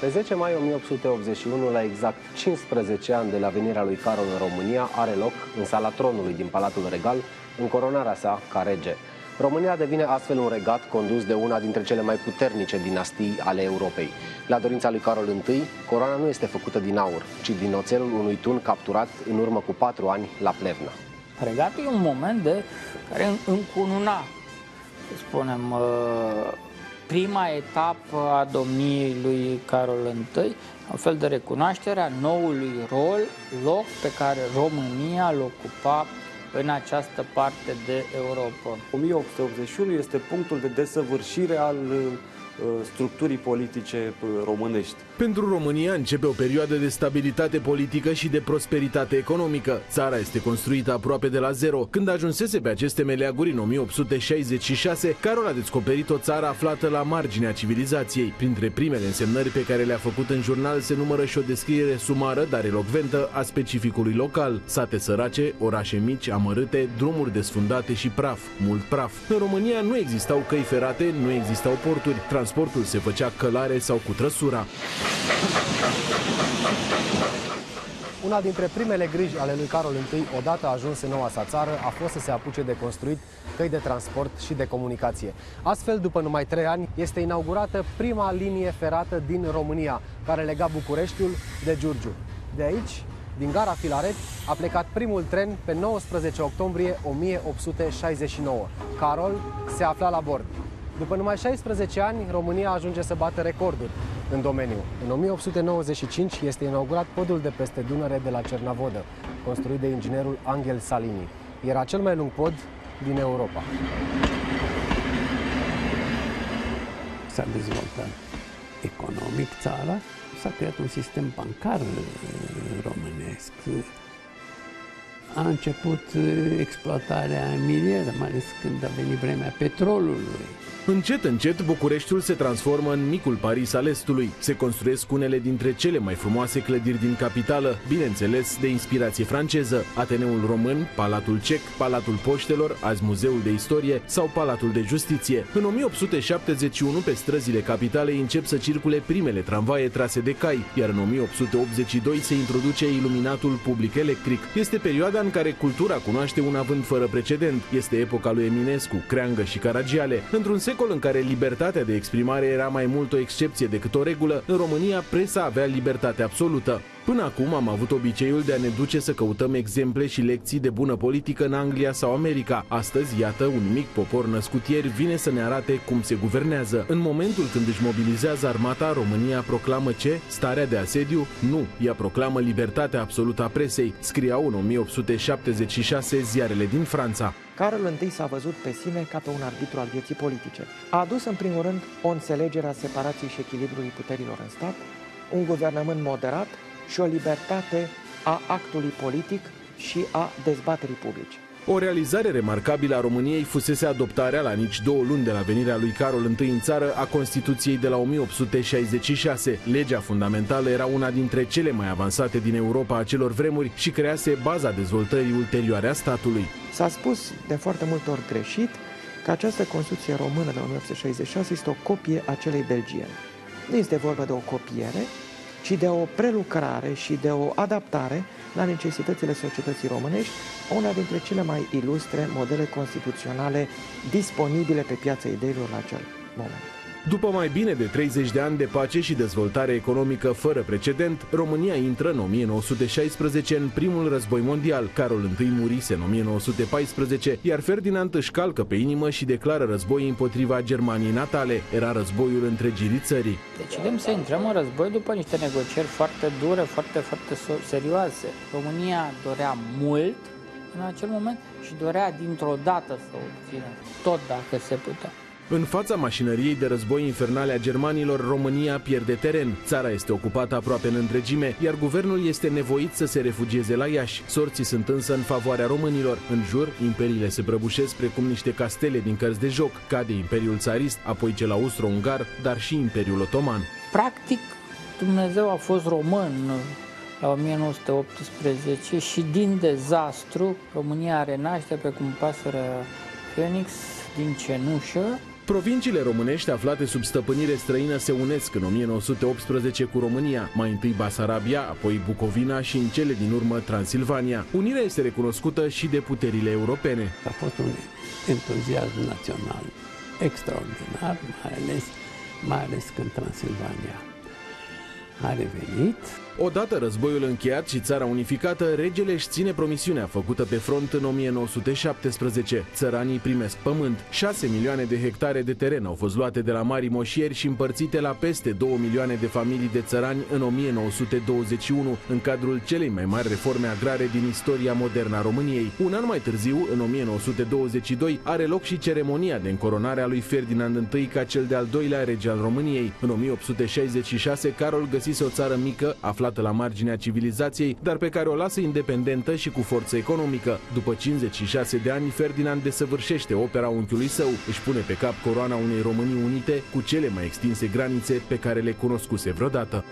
Pe 10 mai 1881, la exact 15 ani de la venirea lui Carol în România, are loc, în sala tronului din Palatul Regal, încoronarea sa ca rege. România devine astfel un regat condus de una dintre cele mai puternice dinastii ale Europei. La dorința lui Carol I, coroana nu este făcută din aur, ci din oțelul unui tun capturat în urmă cu patru ani la Plevna. Regatul e un moment de care încununa, să spunem, uh, prima etapă a domniei lui Carol I, un fel de recunoaștere a noului rol, loc pe care România îl ocupa în această parte de Europa. 1881 este punctul de desăvârșire al Uh, structurii politice uh, românești. Pentru România începe o perioadă de stabilitate politică și de prosperitate economică. Țara este construită aproape de la zero. Când ajunsese pe aceste meleaguri în 1866, Carol a descoperit o țară aflată la marginea civilizației. Printre primele însemnări pe care le-a făcut în jurnal se numără și o descriere sumară, dar elocventă, a specificului local. Sate sărace, orașe mici, amărâte, drumuri desfundate și praf, mult praf. În România nu existau căi ferate, nu existau porturi, trans transportul se făcea călare sau cu trăsura. Una dintre primele griji ale lui Carol I, odată ajuns în noua sa țară, a fost să se apuce de construit căi de transport și de comunicație. Astfel, după numai trei ani, este inaugurată prima linie ferată din România, care lega Bucureștiul de Giurgiu. De aici, din gara Filaret, a plecat primul tren pe 19 octombrie 1869. Carol se afla la bord. După numai 16 ani, România ajunge să bată recorduri în domeniu. În 1895 este inaugurat podul de peste Dunăre de la Cernavodă, construit de inginerul Angel Salini. Era cel mai lung pod din Europa. S-a dezvoltat economic țara, s-a creat un sistem bancar uh, românesc, a început uh, exploatarea minieră, mai ales când a venit vremea petrolului. Încet, încet, Bucureștiul se transformă în micul Paris al Estului. Se construiesc unele dintre cele mai frumoase clădiri din capitală, bineînțeles de inspirație franceză, Ateneul Român, Palatul Cec, Palatul Poștelor, azi Muzeul de Istorie sau Palatul de Justiție. În 1871, pe străzile capitalei încep să circule primele tramvaie trase de cai, iar în 1882 se introduce iluminatul public electric. Este perioada în care cultura cunoaște un avânt fără precedent. Este epoca lui Eminescu, Creangă și Caragiale. Într-un secol în care libertatea de exprimare era mai mult o excepție decât o regulă, în România presa avea libertate absolută. Până acum am avut obiceiul de a ne duce să căutăm exemple și lecții de bună politică în Anglia sau America. Astăzi, iată, un mic popor născut ieri vine să ne arate cum se guvernează. În momentul când își mobilizează armata, România proclamă ce? Starea de asediu? Nu, ea proclamă libertatea absolută a presei, scriau în 1876 ziarele din Franța. Carol I s-a văzut pe sine ca pe un arbitru al vieții politice. A adus în primul rând o înțelegere a separației și echilibrului puterilor în stat, un guvernământ moderat și o libertate a actului politic și a dezbaterii publice. O realizare remarcabilă a României fusese adoptarea la nici două luni de la venirea lui Carol I în țară a Constituției de la 1866. Legea fundamentală era una dintre cele mai avansate din Europa a celor vremuri și crease baza dezvoltării ulterioare a statului. S-a spus de foarte multe ori greșit că această Constituție română de 1866 este o copie a celei belgiene. Nu este vorba de o copiere, ci de o prelucrare și de o adaptare la necesitățile societății românești, una dintre cele mai ilustre modele constituționale disponibile pe piața ideilor la acel moment. După mai bine de 30 de ani de pace și dezvoltare economică fără precedent, România intră în 1916 în primul război mondial. Carol I murise în 1914, iar Ferdinand își calcă pe inimă și declară război împotriva Germaniei natale. Era războiul întregirii țării. Decidem să intrăm în război după niște negocieri foarte dure, foarte, foarte serioase. România dorea mult în acel moment și dorea dintr-o dată să obțină tot dacă se putea. În fața mașinăriei de război infernale a germanilor, România pierde teren. Țara este ocupată aproape în întregime, iar guvernul este nevoit să se refugieze la Iași. Sorții sunt însă în favoarea românilor. În jur, imperiile se prăbușesc precum niște castele din cărți de joc. Cade Imperiul Țarist, apoi cel austro-ungar, dar și Imperiul Otoman. Practic, Dumnezeu a fost român la 1918 și din dezastru România renaște pe cum pasărea Phoenix din cenușă Provinciile românești aflate sub stăpânire străină se unesc în 1918 cu România, mai întâi Basarabia, apoi Bucovina și în cele din urmă Transilvania. Unirea este recunoscută și de puterile europene. A fost un entuziasm național extraordinar, mai ales, mai ales când Transilvania a revenit Odată războiul încheiat și țara unificată, regele își ține promisiunea făcută pe front în 1917. Țăranii primesc pământ. 6 milioane de hectare de teren au fost luate de la mari moșieri și împărțite la peste 2 milioane de familii de țărani în 1921, în cadrul celei mai mari reforme agrare din istoria modernă a României. Un an mai târziu, în 1922, are loc și ceremonia de încoronare a lui Ferdinand I ca cel de-al doilea rege al României. În 1866, Carol găsise o țară mică, aflată aflată la marginea civilizației, dar pe care o lasă independentă și cu forță economică. După 56 de ani, Ferdinand desăvârșește opera unchiului său, își pune pe cap coroana unei Românii unite cu cele mai extinse granițe pe care le cunoscuse vreodată.